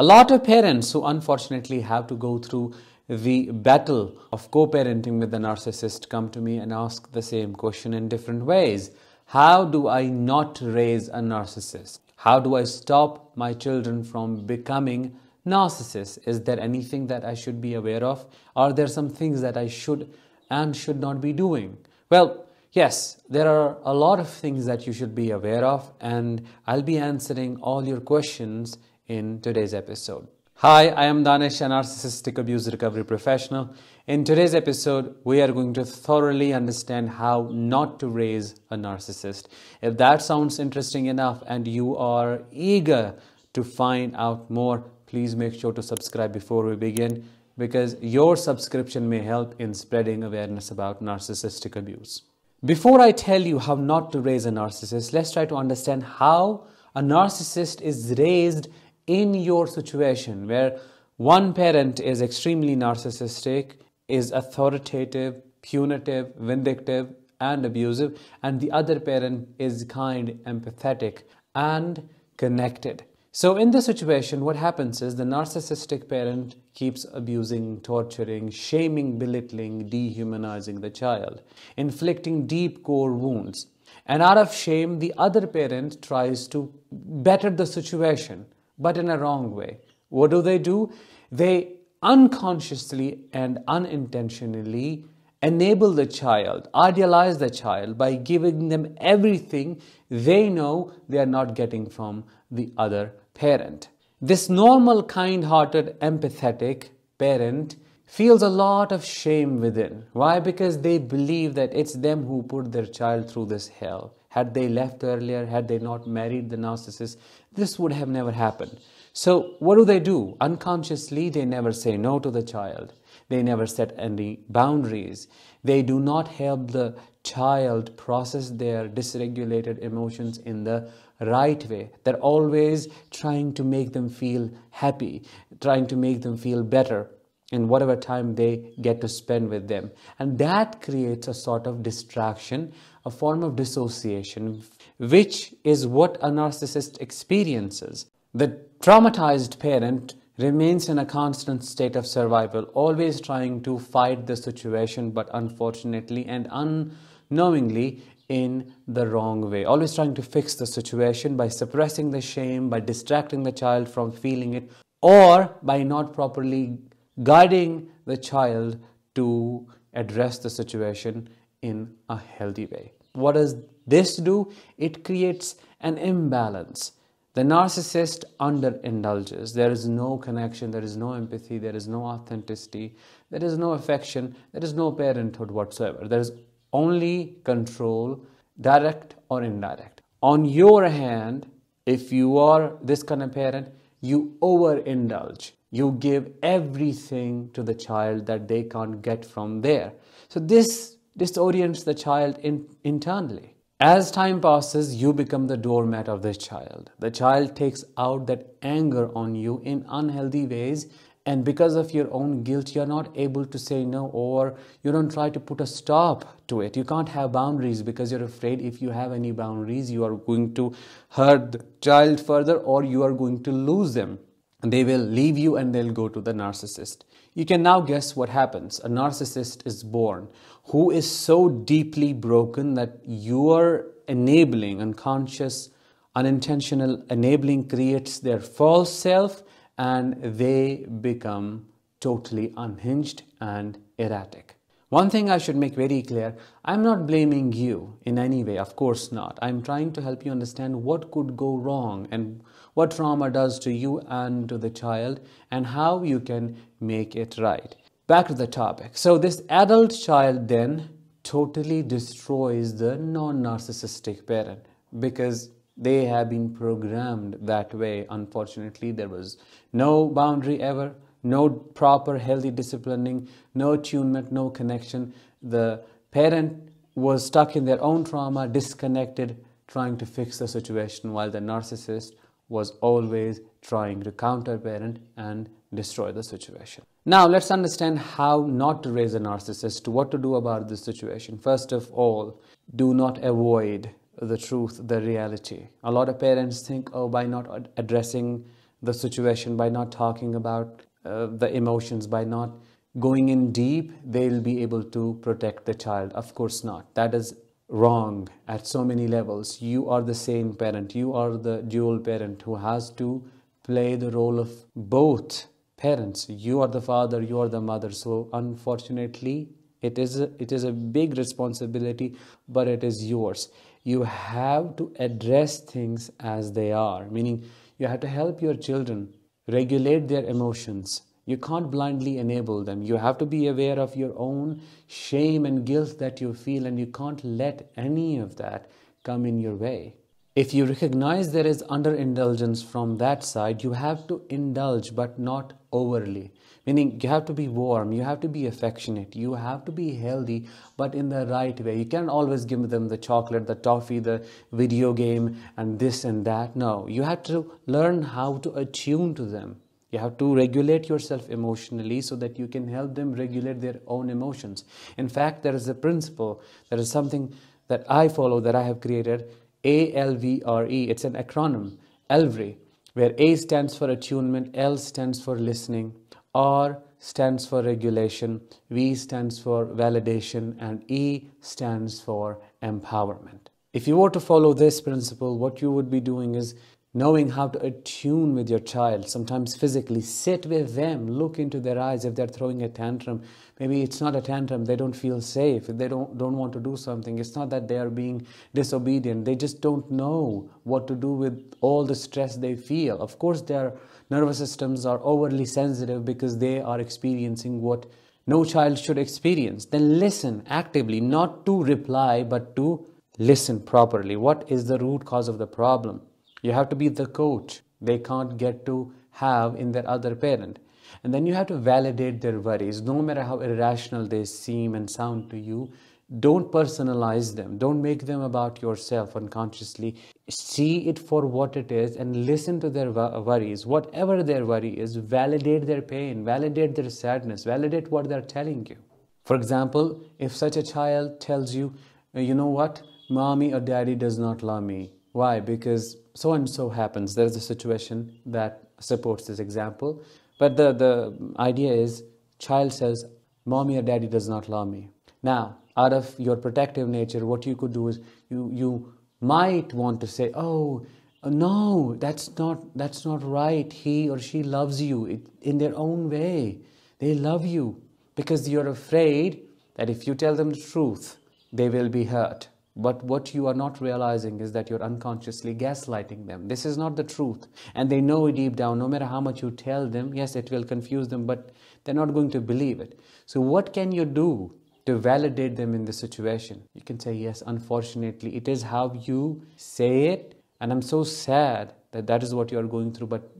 A lot of parents who unfortunately have to go through the battle of co parenting with the narcissist come to me and ask the same question in different ways. How do I not raise a narcissist? How do I stop my children from becoming narcissists? Is there anything that I should be aware of? Are there some things that I should and should not be doing? Well, yes, there are a lot of things that you should be aware of, and I'll be answering all your questions in today's episode. Hi, I am Danish, a narcissistic abuse recovery professional. In today's episode, we are going to thoroughly understand how not to raise a narcissist. If that sounds interesting enough and you are eager to find out more, please make sure to subscribe before we begin because your subscription may help in spreading awareness about narcissistic abuse. Before I tell you how not to raise a narcissist, let's try to understand how a narcissist is raised in your situation where one parent is extremely narcissistic, is authoritative, punitive, vindictive, and abusive, and the other parent is kind, empathetic, and connected. So, in this situation, what happens is the narcissistic parent keeps abusing, torturing, shaming, belittling, dehumanizing the child, inflicting deep core wounds. And out of shame, the other parent tries to better the situation but in a wrong way. What do they do? They unconsciously and unintentionally enable the child, idealize the child by giving them everything they know they are not getting from the other parent. This normal, kind hearted, empathetic parent feels a lot of shame within. Why? Because they believe that it's them who put their child through this hell. Had they left earlier, had they not married the narcissist, this would have never happened. So, what do they do? Unconsciously, they never say no to the child. They never set any boundaries. They do not help the child process their dysregulated emotions in the right way. They're always trying to make them feel happy, trying to make them feel better in whatever time they get to spend with them. And that creates a sort of distraction, a form of dissociation, which is what a narcissist experiences. The traumatized parent remains in a constant state of survival, always trying to fight the situation, but unfortunately and unknowingly in the wrong way. Always trying to fix the situation by suppressing the shame, by distracting the child from feeling it, or by not properly guiding the child to address the situation in a healthy way. What does this do? It creates an imbalance. The narcissist underindulges. There is no connection, there is no empathy, there is no authenticity, there is no affection, there is no parenthood whatsoever. There is only control, direct or indirect. On your hand, if you are this kind of parent, you overindulge you give everything to the child that they can't get from there. So this disorients the child in, internally. As time passes, you become the doormat of this child. The child takes out that anger on you in unhealthy ways, and because of your own guilt, you're not able to say no, or you don't try to put a stop to it. You can't have boundaries because you're afraid if you have any boundaries, you are going to hurt the child further, or you are going to lose them they will leave you and they'll go to the narcissist. You can now guess what happens. A narcissist is born who is so deeply broken that your enabling, unconscious, unintentional enabling creates their false self and they become totally unhinged and erratic. One thing I should make very clear I'm not blaming you in any way, of course not. I'm trying to help you understand what could go wrong and what trauma does to you and to the child, and how you can make it right. Back to the topic. So, this adult child then totally destroys the non narcissistic parent because they have been programmed that way. Unfortunately, there was no boundary ever, no proper healthy disciplining, no attunement, no connection. The parent was stuck in their own trauma, disconnected, trying to fix the situation, while the narcissist was always trying to counter parent and destroy the situation. Now, let's understand how not to raise a narcissist, to what to do about this situation. First of all, do not avoid the truth, the reality. A lot of parents think, oh, by not addressing the situation, by not talking about uh, the emotions, by not going in deep, they'll be able to protect the child. Of course not. That is wrong at so many levels. You are the same parent, you are the dual parent who has to play the role of both parents. You are the father, you are the mother. So, unfortunately, it is a, it is a big responsibility, but it is yours. You have to address things as they are, meaning you have to help your children regulate their emotions you can't blindly enable them. You have to be aware of your own shame and guilt that you feel, and you can't let any of that come in your way. If you recognize there is underindulgence from that side, you have to indulge, but not overly. Meaning, you have to be warm, you have to be affectionate, you have to be healthy, but in the right way. You can't always give them the chocolate, the toffee, the video game, and this and that. No, you have to learn how to attune to them you have to regulate yourself emotionally so that you can help them regulate their own emotions. In fact, there is a principle, there is something that I follow that I have created ALVRE. It's an acronym, ALVRE, where A stands for attunement, L stands for listening, R stands for regulation, V stands for validation, and E stands for empowerment. If you were to follow this principle, what you would be doing is knowing how to attune with your child, sometimes physically, sit with them, look into their eyes if they're throwing a tantrum. Maybe it's not a tantrum, they don't feel safe, they don't, don't want to do something. It's not that they are being disobedient, they just don't know what to do with all the stress they feel. Of course, their nervous systems are overly sensitive because they are experiencing what no child should experience. Then listen actively, not to reply, but to listen properly. What is the root cause of the problem? You have to be the coach they can't get to have in their other parent. And then you have to validate their worries, no matter how irrational they seem and sound to you. Don't personalize them. Don't make them about yourself unconsciously. See it for what it is and listen to their worries. Whatever their worry is, validate their pain, validate their sadness, validate what they're telling you. For example, if such a child tells you, you know what, mommy or daddy does not love me. Why? Because so and so happens. There's a situation that supports this example. But the, the idea is child says, Mommy or daddy does not love me. Now, out of your protective nature, what you could do is you you might want to say, Oh, no, that's not that's not right. He or she loves you in their own way. They love you because you're afraid that if you tell them the truth, they will be hurt. But what you are not realizing is that you're unconsciously gaslighting them. This is not the truth. And they know it deep down, no matter how much you tell them, yes, it will confuse them, but they're not going to believe it. So, what can you do to validate them in the situation? You can say, yes, unfortunately, it is how you say it. And I'm so sad that that is what you're going through. But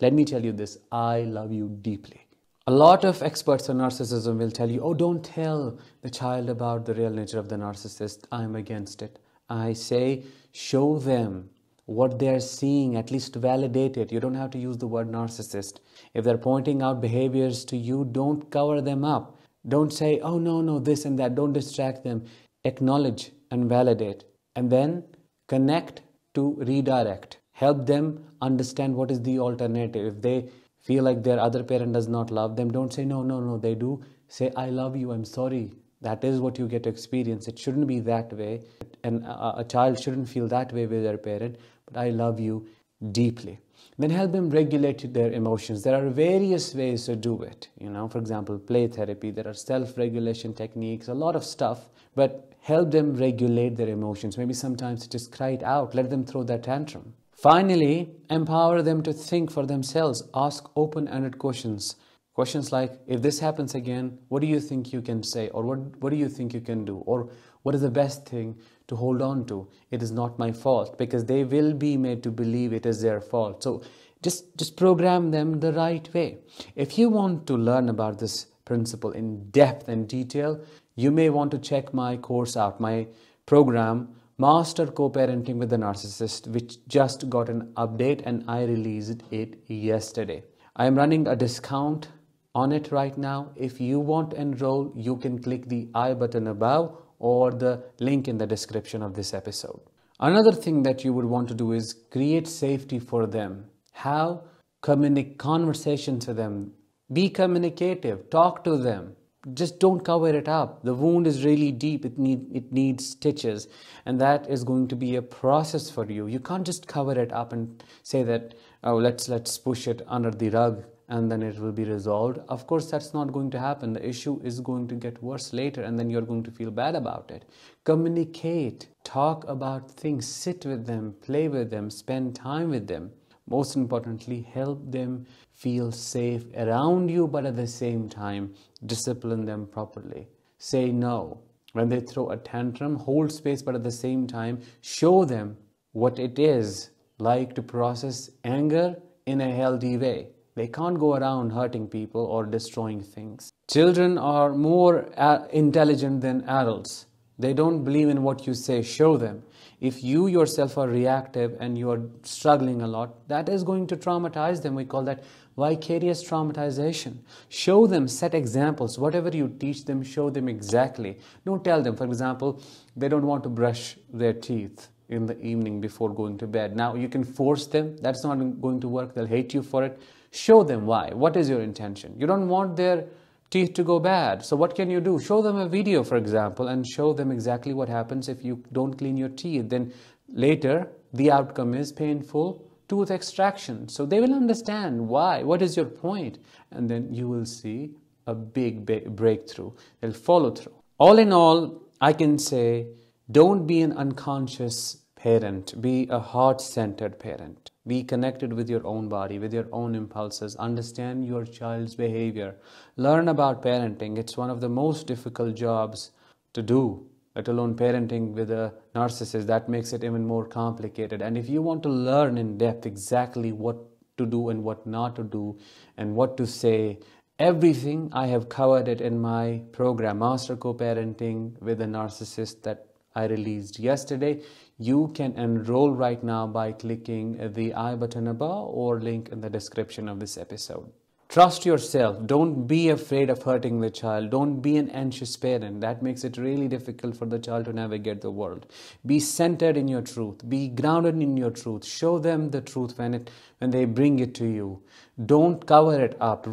let me tell you this I love you deeply. A lot of experts on narcissism will tell you, oh, don't tell the child about the real nature of the narcissist. I'm against it. I say, show them what they're seeing, at least validate it. You don't have to use the word narcissist. If they're pointing out behaviors to you, don't cover them up. Don't say, oh, no, no, this and that. Don't distract them. Acknowledge and validate. And then connect to redirect. Help them understand what is the alternative. If they feel like their other parent does not love them, don't say, no, no, no, they do. Say, I love you, I'm sorry. That is what you get to experience. It shouldn't be that way. And a, a child shouldn't feel that way with their parent, but I love you deeply. Then help them regulate their emotions. There are various ways to do it. You know, for example, play therapy, there are self regulation techniques, a lot of stuff, but help them regulate their emotions. Maybe sometimes just cry it out, let them throw their tantrum. Finally, empower them to think for themselves. Ask open ended questions. Questions like, if this happens again, what do you think you can say? Or what, what do you think you can do? Or what is the best thing to hold on to? It is not my fault because they will be made to believe it is their fault. So just, just program them the right way. If you want to learn about this principle in depth and detail, you may want to check my course out, my program Master Co-Parenting with the Narcissist, which just got an update and I released it yesterday. I am running a discount on it right now. If you want to enroll, you can click the I button above or the link in the description of this episode. Another thing that you would want to do is create safety for them. How? communicate conversations with them. Be communicative. Talk to them. Just don't cover it up. The wound is really deep. It need it needs stitches, and that is going to be a process for you. You can't just cover it up and say that oh let's let's push it under the rug and then it will be resolved. Of course, that's not going to happen. The issue is going to get worse later, and then you're going to feel bad about it. Communicate, talk about things, sit with them, play with them, spend time with them. Most importantly, help them feel safe around you, but at the same time, discipline them properly. Say no. When they throw a tantrum, hold space, but at the same time, show them what it is like to process anger in a healthy way. They can't go around hurting people or destroying things. Children are more uh, intelligent than adults. They don't believe in what you say, show them. If you yourself are reactive and you are struggling a lot, that is going to traumatize them. We call that vicarious traumatization. Show them, set examples. Whatever you teach them, show them exactly. Don't tell them, for example, they don't want to brush their teeth in the evening before going to bed. Now, you can force them, that's not going to work, they'll hate you for it. Show them why. What is your intention? You don't want their teeth to go bad. So what can you do? Show them a video, for example, and show them exactly what happens if you don't clean your teeth. Then later, the outcome is painful tooth extraction. So they will understand why. What is your point? And then you will see a big breakthrough. They'll follow through. All in all, I can say don't be an unconscious parent, be a heart centered parent. Be connected with your own body, with your own impulses. Understand your child's behavior. Learn about parenting. It's one of the most difficult jobs to do, let alone parenting with a narcissist. That makes it even more complicated. And if you want to learn in depth exactly what to do and what not to do, and what to say, everything I have covered it in my program, Master Co Parenting with a Narcissist, that I released yesterday. You can enroll right now by clicking the I button above or link in the description of this episode. Trust yourself. Don't be afraid of hurting the child. Don't be an anxious parent. That makes it really difficult for the child to navigate the world. Be centered in your truth. Be grounded in your truth. Show them the truth when it when they bring it to you. Don't cover it up.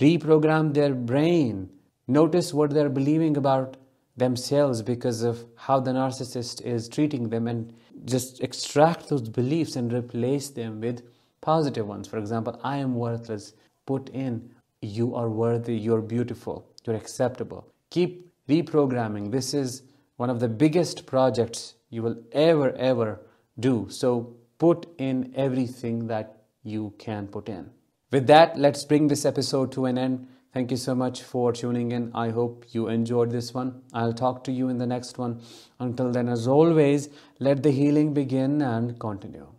Reprogram their brain. Notice what they're believing about themselves because of how the narcissist is treating them and just extract those beliefs and replace them with positive ones. For example, I am worthless. Put in, you are worthy, you're beautiful, you're acceptable. Keep reprogramming. This is one of the biggest projects you will ever, ever do. So put in everything that you can put in. With that, let's bring this episode to an end. Thank you so much for tuning in. I hope you enjoyed this one. I'll talk to you in the next one. Until then, as always, let the healing begin and continue.